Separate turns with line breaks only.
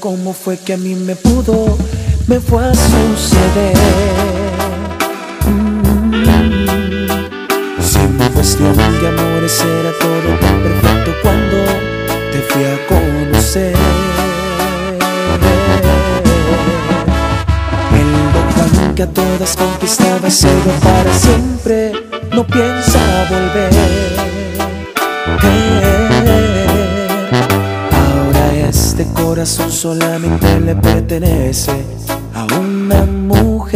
cómo fue que a mí me pudo, me fue a suceder. Mm. Sin de amores era todo tan perfecto cuando te fui a conocer. El Juan que a todas conquistaba ciego para siempre, no piensa volver. Ahora este corazón solamente le pertenece a una mujer.